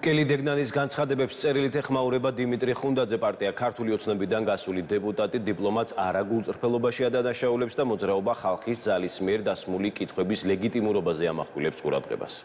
კელი დეგნანის განცხადებებს წერილით ეხმაურება დიმიტრი ხუნდაძე პარტია ქართული ოცნებიდან გასული დეპუტატი დიპლომატს არაგულ წრფელობაში ადანაშაულებს და მოძრაობა ხალხის ძალის მიერ დასმული კითხვების ლეგიტიმურობაზე ამახვილებს ყურადღებას.